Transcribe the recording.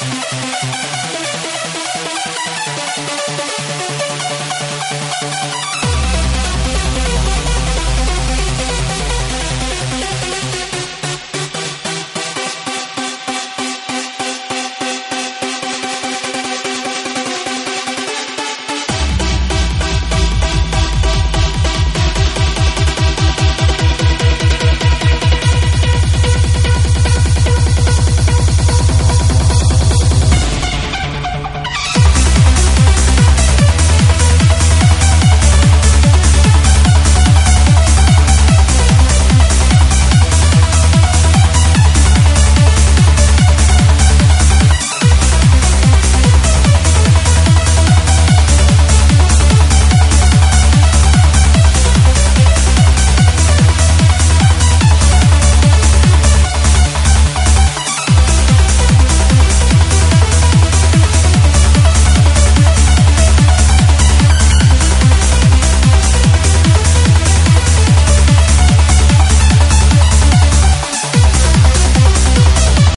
えっ?